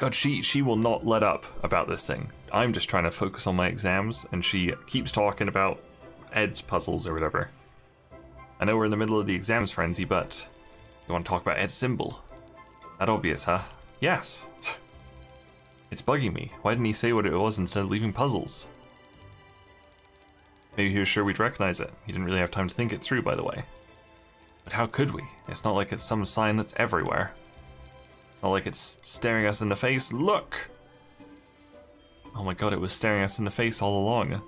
God, she she will not let up about this thing. I'm just trying to focus on my exams, and she keeps talking about Ed's puzzles or whatever. I know we're in the middle of the exams frenzy, but you want to talk about Ed's symbol? That obvious, huh? Yes. It's bugging me. Why didn't he say what it was instead of leaving puzzles? Maybe he was sure we'd recognize it. He didn't really have time to think it through, by the way. But how could we? It's not like it's some sign that's everywhere. Not like it's staring us in the face. Look! Oh my god, it was staring us in the face all along.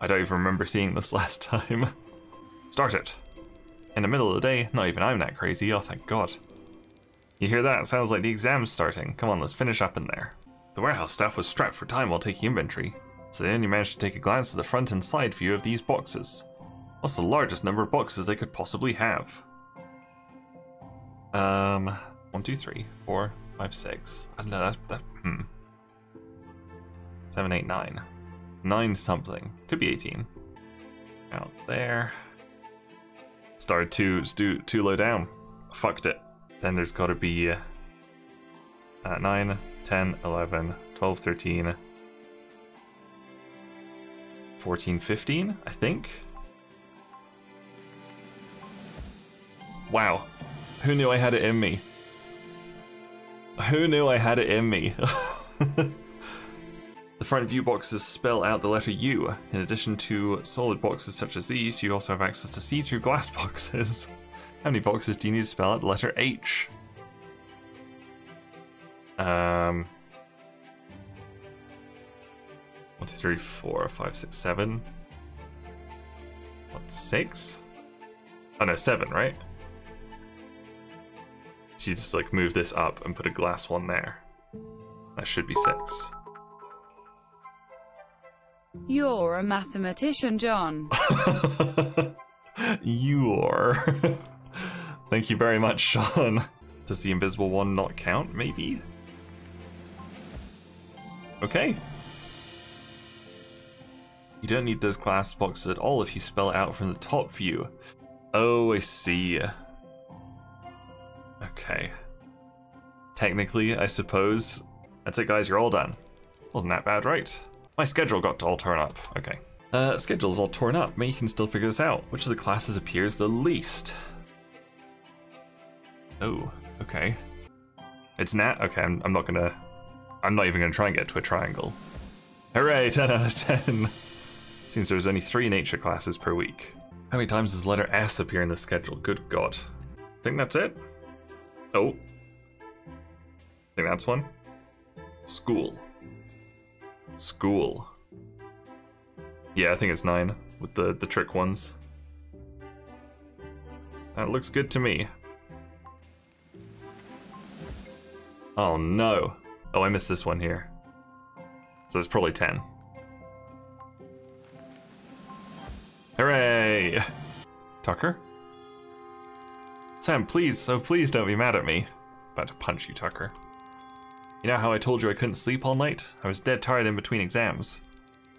I don't even remember seeing this last time. Start it. In the middle of the day, not even I'm that crazy, oh thank god. You hear that? Sounds like the exam's starting. Come on, let's finish up in there. The warehouse staff was strapped for time while taking inventory, so they only managed to take a glance at the front and side view of these boxes. What's the largest number of boxes they could possibly have? Um, one, two, three, four, five, six. I don't know, that's, that, hmm. Seven, eight, nine. Nine something. Could be 18. Out there. Started too, too, too low down. Fucked it. Then there's got to be uh, uh, 9, 10, 11, 12, 13, 14, 15, I think. Wow. Who knew I had it in me? Who knew I had it in me? the front view boxes spell out the letter U. In addition to solid boxes such as these, you also have access to see-through glass boxes. How many boxes do you need to spell out the letter H? Um, one, two, three, four, five, six, seven. What, six? Oh no, seven, right? So you just like move this up and put a glass one there. That should be six. You're a mathematician, John. You're. Thank you very much, Sean. Does the invisible one not count, maybe? Okay. You don't need those glass boxes at all if you spell it out from the top view. Oh, I see. Okay. Technically, I suppose. That's it, guys, you're all done. Wasn't that bad, right? My schedule got all torn up. Okay. Uh, schedule's all torn up, but you can still figure this out. Which of the classes appears the least? Oh, okay. It's Nat? Okay, I'm, I'm not gonna... I'm not even gonna try and get to a triangle. Hooray, 10 out of 10! Seems there's only three nature classes per week. How many times does letter S appear in the schedule? Good god. Think that's it? Oh. I Think that's one? School. School. Yeah, I think it's nine with the, the trick ones. That looks good to me. Oh no. Oh, I missed this one here. So it's probably 10. Hooray! Tucker? Sam, please, oh please don't be mad at me. About to punch you, Tucker. You know how I told you I couldn't sleep all night? I was dead tired in between exams.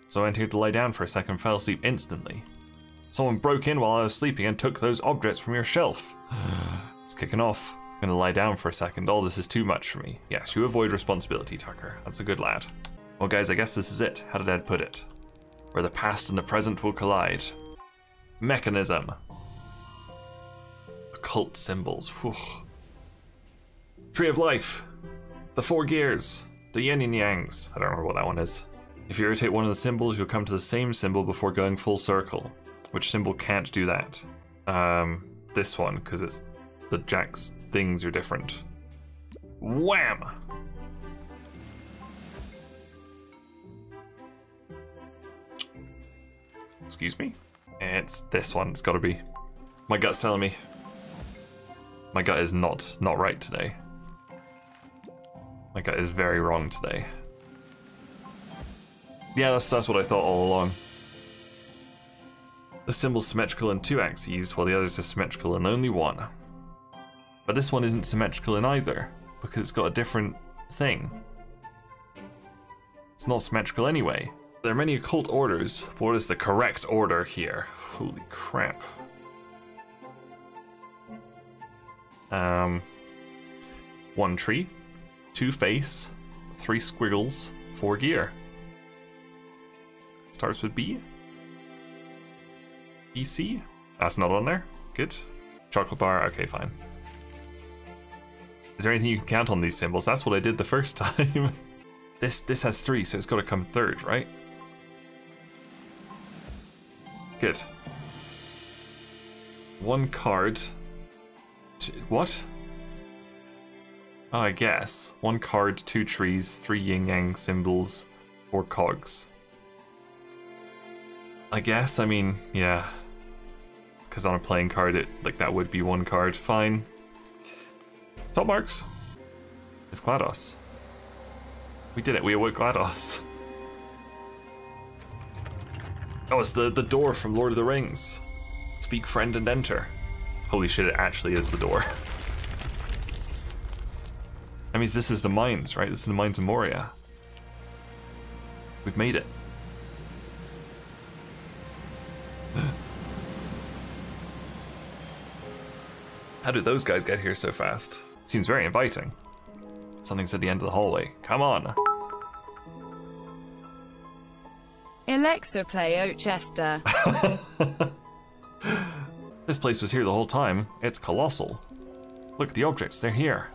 So I went here to lie down for a second and fell asleep instantly. Someone broke in while I was sleeping and took those objects from your shelf. it's kicking off. I'm gonna lie down for a second. All this is too much for me. Yes, you avoid responsibility, Tucker. That's a good lad. Well, guys, I guess this is it. How did Ed put it? Where the past and the present will collide. Mechanism. Occult symbols. Whew. Tree of Life. The Four Gears. The Yin and Yangs. I don't remember what that one is. If you irritate one of the symbols, you'll come to the same symbol before going full circle. Which symbol can't do that? Um, this one, because it's the Jack's things are different. Wham! Excuse me? It's this one, it's gotta be. My gut's telling me. My gut is not not right today. My gut is very wrong today. Yeah, that's that's what I thought all along. The symbol's symmetrical in two axes, while the others are symmetrical in only one. But this one isn't symmetrical in either, because it's got a different thing. It's not symmetrical anyway. There are many occult orders, but what is the correct order here? Holy crap. Um, one tree, two face, three squiggles, four gear. Starts with B. BC? That's not on there. Good. Chocolate bar, okay, fine. Is there anything you can count on these symbols? That's what I did the first time. this this has three, so it's got to come third, right? Good. One card. What? Oh, I guess. One card, two trees, three yin yang symbols, four cogs. I guess, I mean, yeah. Because on a playing card, it like that would be one card. Fine. Top marks. It's GLaDOS. We did it. We awoke GLaDOS. Oh, it's the, the door from Lord of the Rings. Speak friend and enter. Holy shit, it actually is the door. that means this is the mines, right? This is the mines of Moria. We've made it. How did those guys get here so fast? Seems very inviting. Something's at the end of the hallway. Come on. Alexa play Ochester. this place was here the whole time. It's colossal. Look, at the objects, they're here.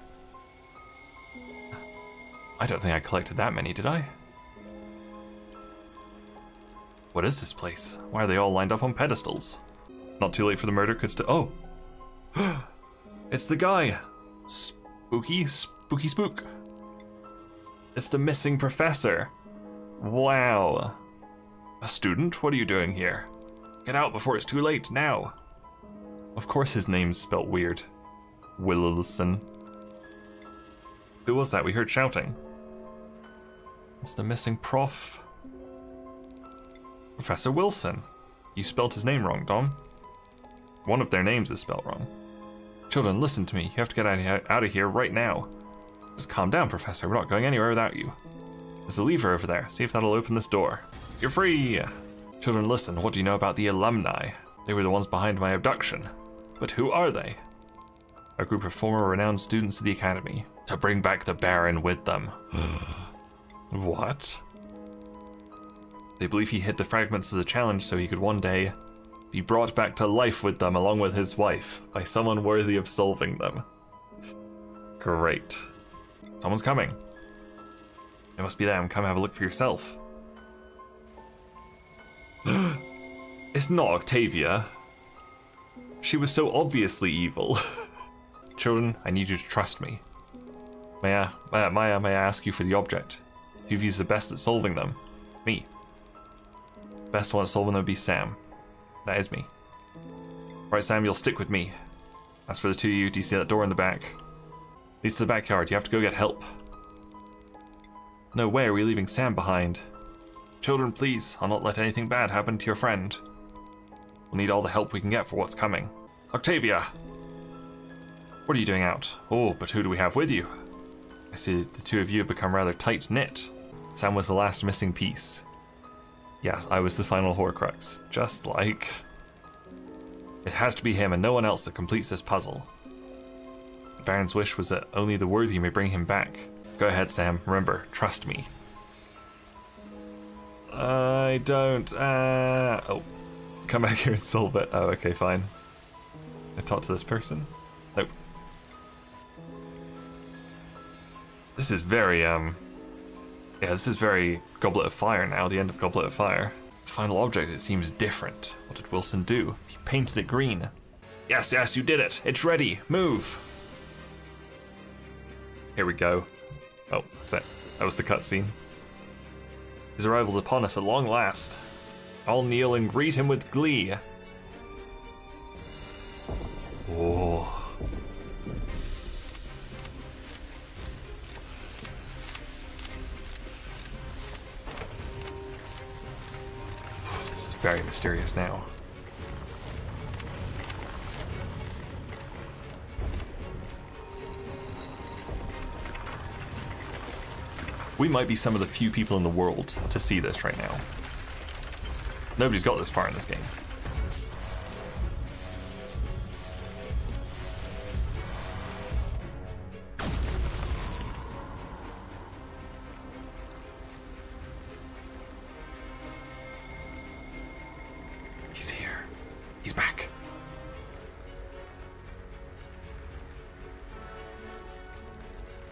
I don't think I collected that many, did I? What is this place? Why are they all lined up on pedestals? Not too late for the murder, could still- Oh! it's the guy! Spooky, spooky spook. It's the missing professor. Wow. A student? What are you doing here? Get out before it's too late, now. Of course his name's spelt weird. Wilson. Who was that? We heard shouting. It's the missing prof. Professor Wilson. You spelled his name wrong, Dom. One of their names is spelled wrong. Children, listen to me. You have to get out of here right now. Just calm down, Professor. We're not going anywhere without you. There's a lever over there. See if that'll open this door. You're free! Children, listen. What do you know about the alumni? They were the ones behind my abduction. But who are they? A group of former renowned students of the Academy. To bring back the Baron with them. what? They believe he hid the fragments as a challenge so he could one day be brought back to life with them along with his wife by someone worthy of solving them. Great. Someone's coming. It must be them. Come have a look for yourself. it's not Octavia. She was so obviously evil. Children, I need you to trust me. May I, Maya, may I ask you for the object? Who views the best at solving them? Me. Best one at solving them would be Sam. That is me. Right, Sam, you'll stick with me. As for the two of you, do you see that door in the back? Leads to the backyard. You have to go get help. No way are we leaving Sam behind. Children, please, I'll not let anything bad happen to your friend. We'll need all the help we can get for what's coming. Octavia! What are you doing out? Oh, but who do we have with you? I see the two of you have become rather tight-knit. Sam was the last missing piece. Yes, I was the final Horcrux. Just like... It has to be him and no one else that completes this puzzle. The Baron's wish was that only the worthy may bring him back. Go ahead, Sam. Remember, trust me. I don't... Uh... Oh. Come back here and solve it. Oh, okay, fine. I talk to this person? Nope. This is very, um... Yeah, this is very Goblet of Fire now, the end of Goblet of Fire. Final object, it seems different. What did Wilson do? He painted it green. Yes, yes, you did it! It's ready! Move! Here we go. Oh, that's it. That was the cutscene. His arrival's upon us at long last. I'll kneel and greet him with glee. Oh. This is very mysterious now. We might be some of the few people in the world to see this right now. Nobody's got this far in this game. He's here. He's back.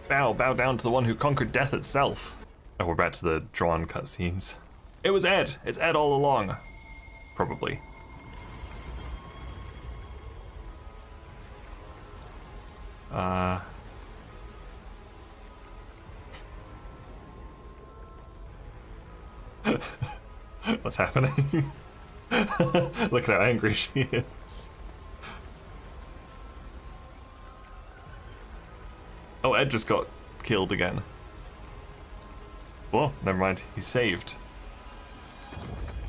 Bow, bow down to the one who conquered death itself. Oh, we're back to the drawn cutscenes. It was Ed. It's Ed all along. Probably. Uh. What's happening? Look at how angry she is. Oh, Ed just got killed again. Well, never mind. He's saved.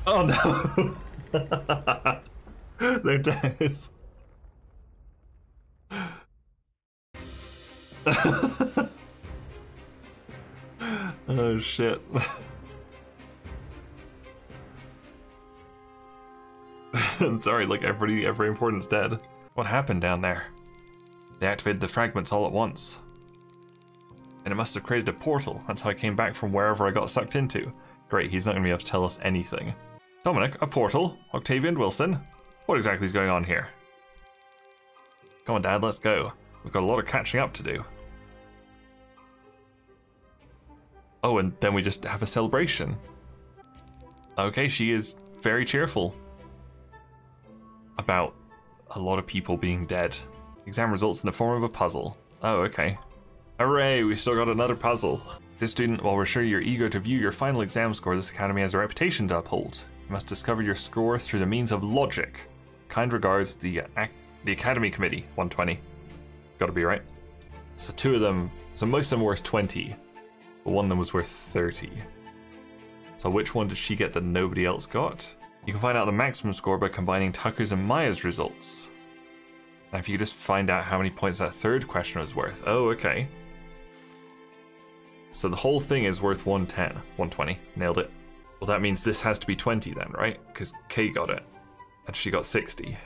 Oh no! They're dead. oh shit. I'm sorry, like everybody, every important's dead. What happened down there? They activated the fragments all at once. And it must have created a portal. That's how I came back from wherever I got sucked into. Great, he's not to be able to tell us anything. Dominic, a portal? Octavian Wilson? What exactly is going on here? Come on, Dad, let's go. We've got a lot of catching up to do. Oh, and then we just have a celebration. Okay, she is very cheerful about a lot of people being dead. Exam results in the form of a puzzle. Oh, okay. Hooray, we still got another puzzle. This student, while we're sure you're eager to view your final exam score, this academy has a reputation to uphold. Must discover your score through the means of logic. Kind regards, the, the Academy Committee, 120. Gotta be right. So two of them, so most of them were worth 20, but one of them was worth 30. So which one did she get that nobody else got? You can find out the maximum score by combining Tucker's and Maya's results. Now if you just find out how many points that third question was worth. Oh, okay. So the whole thing is worth 110. 120. Nailed it. Well, that means this has to be 20 then, right? Because Kay got it. And she got 60.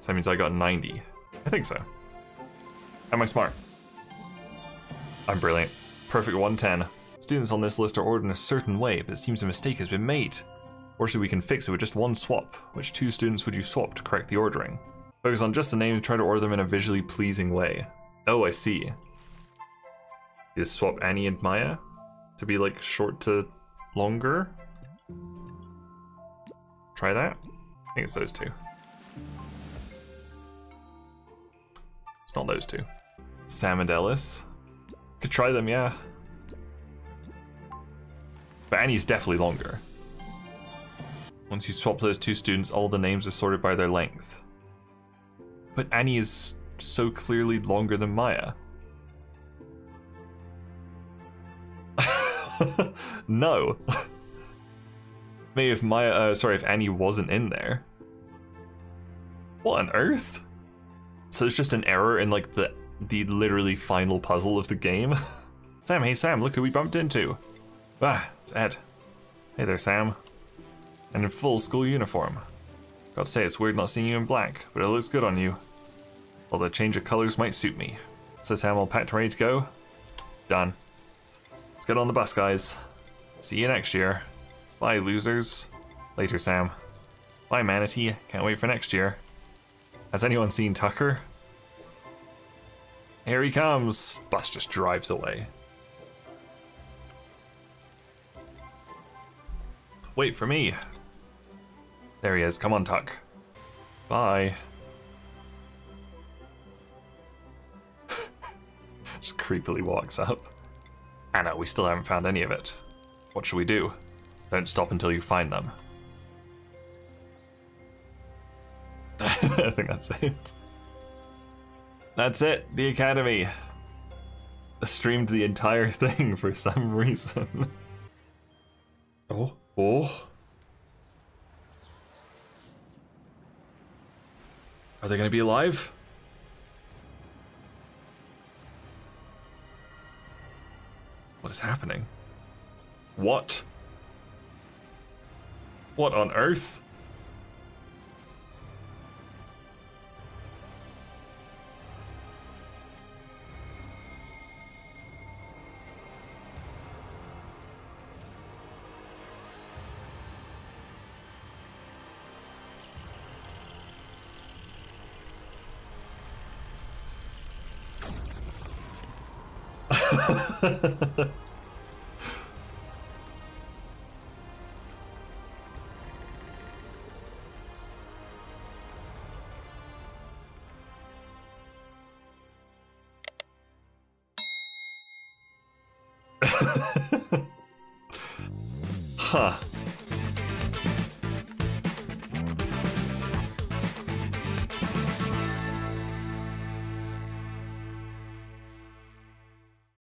So that means I got 90. I think so. Am I smart? I'm brilliant. Perfect 110. Students on this list are ordered in a certain way, but it seems a mistake has been made. Fortunately, we can fix it with just one swap. Which two students would you swap to correct the ordering? Focus on just the name and try to order them in a visually pleasing way. Oh, I see. You just swap Annie and Maya to be like short to longer? Try that? I think it's those two. It's not those two. Sam and Ellis. Could try them, yeah. But Annie's definitely longer. Once you swap those two students, all the names are sorted by their length. But Annie is so clearly longer than Maya. no. Maybe if Maya, uh, sorry, if Annie wasn't in there. What on earth? So it's just an error in like the the literally final puzzle of the game. Sam, hey Sam, look who we bumped into. Ah, it's Ed. Hey there, Sam. And in full school uniform. Gotta say, it's weird not seeing you in black, but it looks good on you. Although a change of colors might suit me. So Sam, all packed and ready to go? Done. Get on the bus, guys. See you next year. Bye, losers. Later, Sam. Bye, Manatee. Can't wait for next year. Has anyone seen Tucker? Here he comes. Bus just drives away. Wait for me. There he is. Come on, Tuck. Bye. Just creepily walks up. Anna, we still haven't found any of it. What should we do? Don't stop until you find them. I think that's it. That's it, the Academy. I streamed the entire thing for some reason. oh. Oh. Are they to be alive? What is happening? What? What on earth? Huh.